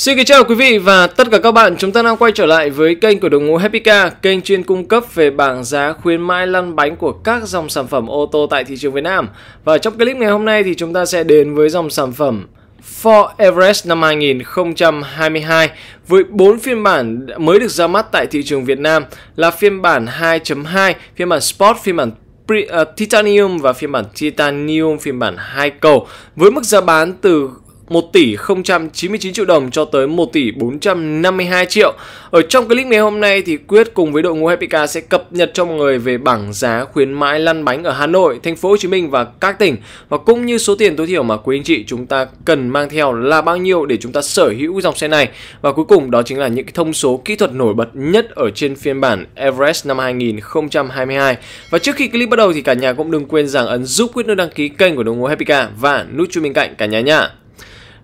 Xin kính chào quý vị và tất cả các bạn, chúng ta đang quay trở lại với kênh của đồng ngũ Happy Car, kênh chuyên cung cấp về bảng giá khuyến mãi lăn bánh của các dòng sản phẩm ô tô tại thị trường Việt Nam. Và trong clip ngày hôm nay thì chúng ta sẽ đến với dòng sản phẩm Ford Everest năm 2022 với 4 phiên bản mới được ra mắt tại thị trường Việt Nam là phiên bản 2.2, phiên bản Sport, phiên bản ờ, Titanium và phiên bản Titanium phiên bản 2 cầu với mức giá bán từ 1 tỷ 099 triệu đồng cho tới 1 tỷ 452 triệu. Ở trong clip ngày hôm nay thì Quyết cùng với đội ngũ Happy Car sẽ cập nhật cho mọi người về bảng giá khuyến mãi lăn bánh ở Hà Nội, thành phố Hồ Chí Minh và các tỉnh và cũng như số tiền tối thiểu mà quý anh chị chúng ta cần mang theo là bao nhiêu để chúng ta sở hữu dòng xe này. Và cuối cùng đó chính là những cái thông số kỹ thuật nổi bật nhất ở trên phiên bản Everest năm 2022. Và trước khi clip bắt đầu thì cả nhà cũng đừng quên rằng ấn giúp Quyết nút đăng ký kênh của đội ngũ Happy Car và nút chuông bên cạnh cả nhà nhá.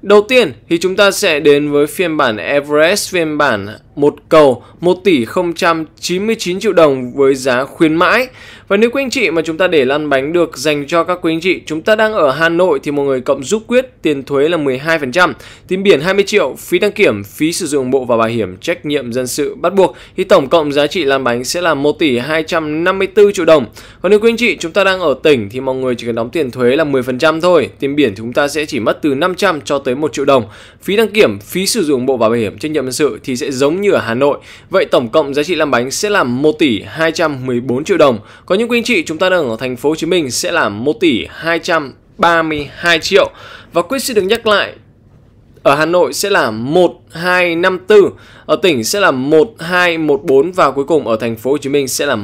Đầu tiên thì chúng ta sẽ đến với phiên bản Everest phiên bản một cầu 1 tỷ 099 triệu đồng với giá khuyến mãi. Và nếu quý anh chị mà chúng ta để lăn bánh được dành cho các quý anh chị, chúng ta đang ở Hà Nội thì mọi người cộng giúp quyết tiền thuế là 12%, tiền biển 20 triệu, phí đăng kiểm, phí sử dụng bộ và bảo hiểm trách nhiệm dân sự bắt buộc thì tổng cộng giá trị lăn bánh sẽ là 1 tỷ 254 triệu đồng. Còn nếu quý anh chị chúng ta đang ở tỉnh thì mọi người chỉ cần đóng tiền thuế là 10% thôi. Tiền biển chúng ta sẽ chỉ mất từ 500 cho tới 1 triệu đồng. Phí đăng kiểm, phí sử dụng bộ và bảo hiểm trách nhiệm dân sự thì sẽ giống như như ở Hà Nội. Vậy tổng cộng giá trị làm bánh sẽ là 1 tỷ 214 triệu đồng. Có những quý anh chị chúng ta đang ở thành phố Hồ Chí Minh sẽ là 1 tỷ 232 triệu. Và quyết sẽ được nhắc lại ở Hà Nội sẽ là 1254, ở tỉnh sẽ là 1214 và cuối cùng ở thành phố Hồ Chí Minh sẽ là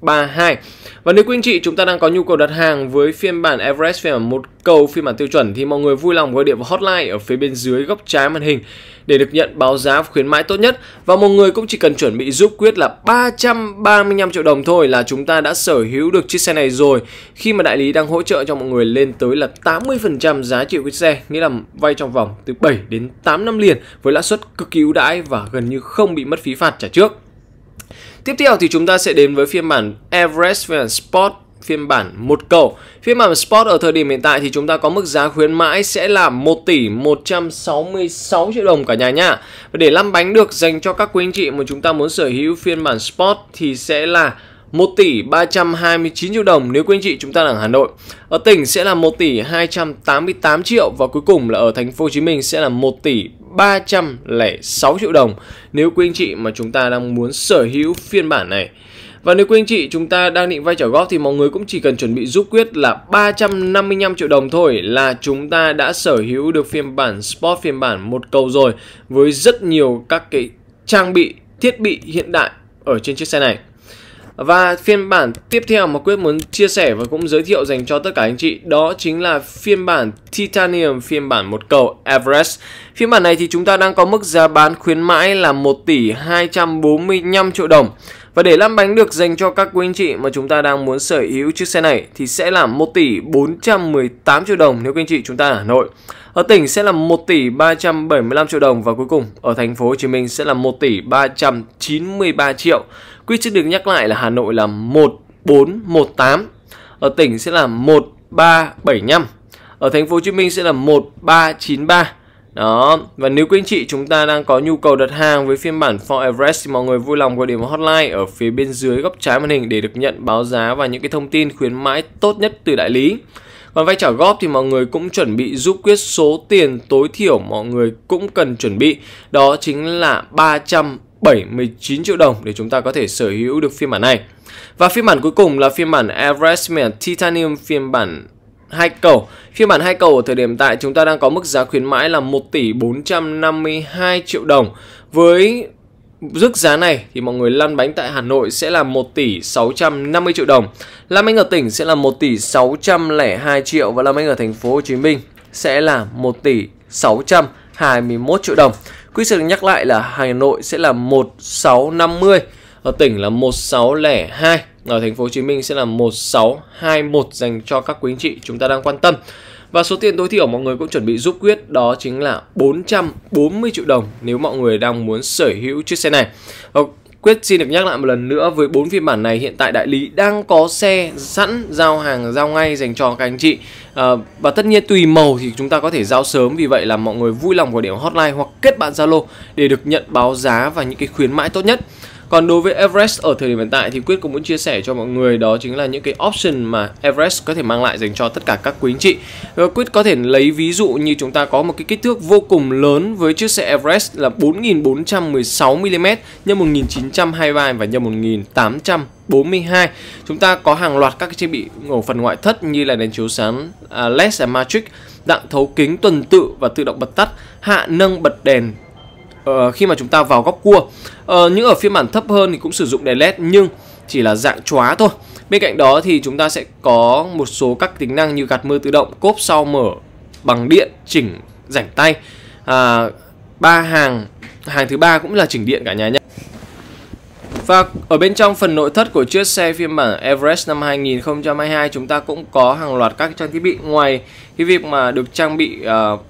32 Và nếu quý anh chị chúng ta đang có nhu cầu đặt hàng với phiên bản Everest phiên bản một cầu phiên bản tiêu chuẩn thì mọi người vui lòng gọi điện vào hotline ở phía bên dưới góc trái màn hình để được nhận báo giá khuyến mãi tốt nhất. Và mọi người cũng chỉ cần chuẩn bị giúp quyết là 335 triệu đồng thôi là chúng ta đã sở hữu được chiếc xe này rồi. Khi mà đại lý đang hỗ trợ cho mọi người lên tới là 80% giá trị của chiếc xe, nghĩa là vay trong vòng từ 7 đến 8 năm liền với lãi suất cực kỳ ưu đãi và gần như không bị mất phí phạt trả trước. Tiếp theo thì chúng ta sẽ đến với phiên bản Everest phiên bản Sport, phiên bản một cầu. Phiên bản Sport ở thời điểm hiện tại thì chúng ta có mức giá khuyến mãi sẽ là 1 tỷ 166 triệu đồng cả nhà nhá. Và để lăn bánh được dành cho các quý anh chị mà chúng ta muốn sở hữu phiên bản Sport thì sẽ là 1 tỷ 329 triệu đồng nếu quý anh chị chúng ta ở Hà Nội. Ở tỉnh sẽ là 1 tỷ 288 triệu và cuối cùng là ở thành phố Hồ Chí Minh sẽ là 1 tỷ 306 triệu đồng nếu quý anh chị mà chúng ta đang muốn sở hữu phiên bản này. Và nếu quý anh chị chúng ta đang định vay trả góp thì mọi người cũng chỉ cần chuẩn bị giúp quyết là 355 triệu đồng thôi là chúng ta đã sở hữu được phiên bản, Sport phiên bản một cầu rồi với rất nhiều các cái trang bị, thiết bị hiện đại ở trên chiếc xe này. Và phiên bản tiếp theo mà Quyết muốn chia sẻ và cũng giới thiệu dành cho tất cả anh chị, đó chính là phiên bản Titanium, phiên bản một cầu Everest. Phiên bản này thì chúng ta đang có mức giá bán khuyến mãi là 1 tỷ 245 triệu đồng. Và để lăn bánh được dành cho các quý anh chị mà chúng ta đang muốn sở hữu chiếc xe này thì sẽ là 1 tỷ 418 triệu đồng nếu quý anh chị chúng ta ở Hà Nội. Ở tỉnh sẽ là 1 tỷ 375 triệu đồng và cuối cùng ở thành phố Hồ Chí Minh sẽ là 1 tỷ 393 triệu. Quy chức được nhắc lại là Hà Nội là 1418, ở tỉnh sẽ là 1375, ở thành phố Hồ Chí Minh sẽ là 1393. Đó, và nếu quý anh chị chúng ta đang có nhu cầu đặt hàng với phiên bản Ford Everest thì mọi người vui lòng gọi điện vào hotline ở phía bên dưới góc trái màn hình để được nhận báo giá và những cái thông tin khuyến mãi tốt nhất từ đại lý. Còn vay trả góp thì mọi người cũng chuẩn bị giúp quyết số tiền tối thiểu mọi người cũng cần chuẩn bị đó chính là 79 triệu đồng để chúng ta có thể sở hữu được phiên bản này. Và phiên bản cuối cùng là phiên bản Everest phiên bản Titanium, phiên bản hai cầu. Phiên bản hai cầu ở thời điểm tại, chúng ta đang có mức giá khuyến mãi là 1 tỷ 452 triệu đồng. Với Rước giá này thì mọi người lăn bánh tại Hà Nội sẽ là 1 tỷ 650 triệu đồng. Lăn bánh ở tỉnh sẽ là 1 tỷ 602 triệu và lăn bánh ở thành phố Hồ Chí Minh sẽ là 1 tỷ 621 triệu đồng. Quý được nhắc lại là Hà Nội sẽ là 1650, ở tỉnh là 1602 ở thành phố Hồ Chí Minh sẽ là 1621 dành cho các quý anh chị chúng ta đang quan tâm. Và số tiền tối thiểu mọi người cũng chuẩn bị giúp quyết đó chính là 440 triệu đồng nếu mọi người đang muốn sở hữu chiếc xe này. Quyết xin được nhắc lại một lần nữa với bốn phiên bản này hiện tại đại lý đang có xe sẵn giao hàng giao ngay dành cho các anh chị à, và tất nhiên tùy màu thì chúng ta có thể giao sớm vì vậy là mọi người vui lòng gọi điện hotline hoặc kết bạn Zalo để được nhận báo giá và những cái khuyến mãi tốt nhất. Còn đối với Everest ở thời điểm hiện tại thì Quyết cũng muốn chia sẻ cho mọi người đó chính là những cái option mà Everest có thể mang lại dành cho tất cả các quý anh chị. Và Quyết có thể lấy ví dụ như chúng ta có một cái kích thước vô cùng lớn với chiếc xe Everest là 4416 mm x 1923 và x 1842. Chúng ta có hàng loạt các thiết bị ở phần ngoại thất như là đèn chiếu sáng uh, LED Matrix, đặng thấu kính tuần tự và tự động bật tắt, hạ nâng bật đèn uh, khi mà chúng ta vào góc cua. Uh, những ở phiên bản thấp hơn thì cũng sử dụng đèn led nhưng chỉ là dạng chóa thôi. Bên cạnh đó thì chúng ta sẽ có một số các tính năng như gạt mưa tự động, cốp sau mở bằng điện, chỉnh rảnh tay. À, ba hàng hàng thứ ba cũng là chỉnh điện cả nhà nhé. Và ở bên trong phần nội thất của chiếc xe phiên bản Everest năm 2022 chúng ta cũng có hàng loạt các trang thiết bị ngoài cái việc mà được trang bị uh,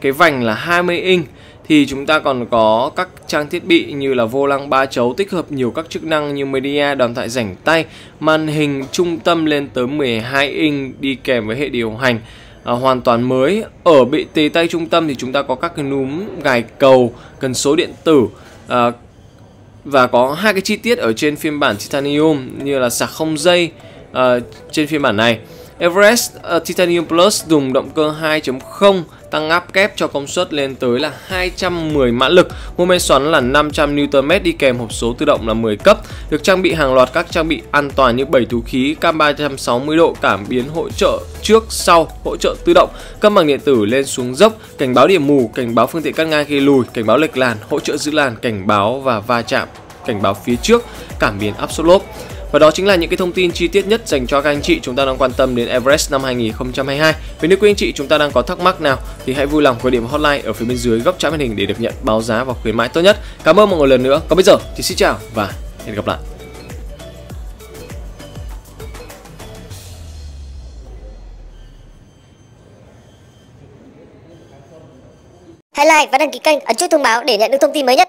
cái vành là 20 inch thì chúng ta còn có các trang thiết bị như là vô lăng ba chấu tích hợp nhiều các chức năng như media, đòn thoại rảnh tay, màn hình trung tâm lên tới 12 inch đi kèm với hệ điều hành à, hoàn toàn mới. Ở bị tì tay trung tâm thì chúng ta có các cái núm gài cầu, cần số điện tử à, và có hai cái chi tiết ở trên phiên bản titanium như là sạc không dây à, trên phiên bản này. Everest uh, Titanium Plus dùng động cơ 2.0 tăng áp kép cho công suất lên tới là 210 mã lực, mô men xoắn là 500 Nm đi kèm hộp số tự động là 10 cấp, được trang bị hàng loạt các trang bị an toàn như 7 túi khí, cam 360 độ, cảm biến hỗ trợ trước sau, hỗ trợ tự động, cân bằng điện tử lên xuống dốc, cảnh báo điểm mù, cảnh báo phương tiện cắt ngang khi lùi, cảnh báo lệch làn, hỗ trợ giữ làn, cảnh báo và va chạm, cảnh báo phía trước, cảm biến áp suất lốp. Và đó chính là những cái thông tin chi tiết nhất dành cho các anh chị chúng ta đang quan tâm đến Everest năm 2022. Và nếu quý anh chị chúng ta đang có thắc mắc nào thì hãy vui lòng gọi điện hotline ở phía bên dưới góc trái màn hình để được nhận báo giá và khuyến mãi tốt nhất. Cảm ơn mọi người lần nữa. Còn bây giờ thì xin chào và hẹn gặp lại. Hãy like và đăng ký kênh, ấn chuông thông báo để nhận được thông tin mới nhất.